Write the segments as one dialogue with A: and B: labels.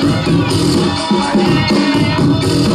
A: Thank you.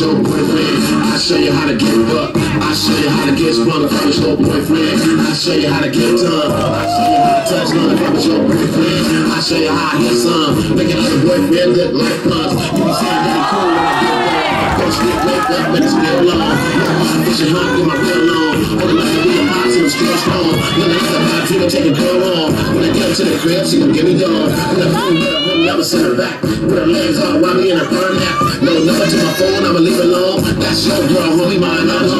A: Show you how to get up. I show you how to get sprung I was your boyfriend. I show you how to get done. I show you how to touch if I was your boyfriend. I show you how I hit some. Making other boyfriend look like puns. You be saying really cool when I get there. Go sleep, wake up, and it's still long. I'm pushing hard, get my real long. Only like to be a hot till it's still strong. When I hit the till take a girl on. When I get to the crib, she gon' give me dog. When I her, we'll never send her back. Put her legs up while me in her burn nap. To my phone, I'ma leave it alone. That's your girl, homie, mine alone.